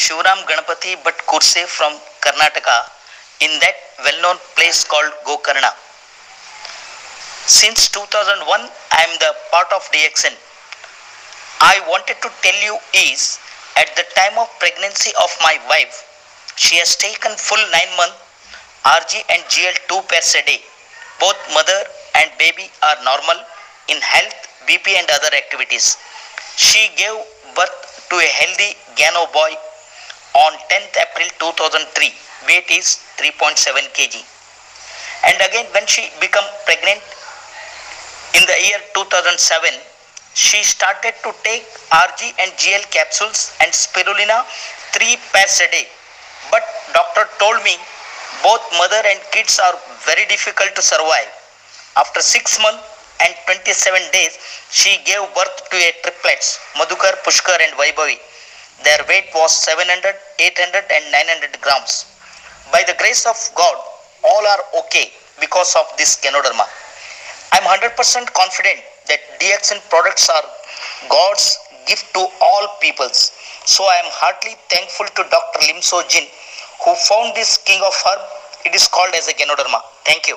Shivram Ganapati Bhat Kurse from Karnataka in that well-known place called Gokarna. Since 2001, I am the part of DXN. I wanted to tell you is at the time of pregnancy of my wife, she has taken full nine month RG and GL two pairs a day. Both mother and baby are normal in health, BP and other activities. She gave birth to a healthy Gano boy on 10th April 2003. Weight is 3.7 kg. And again when she became pregnant in the year 2007, she started to take RG and GL capsules and spirulina three pairs a day. But doctor told me both mother and kids are very difficult to survive. After six months and 27 days, she gave birth to a triplets, Madhukar, Pushkar and Vaibhavi. Their weight was 700, 800 and 900 grams. By the grace of God, all are okay because of this Ganoderma. I am 100% confident that DXN products are God's gift to all peoples. So I am heartily thankful to Dr. Lim Siow Jin who found this king of herb. It is called as a Ganoderma. Thank you.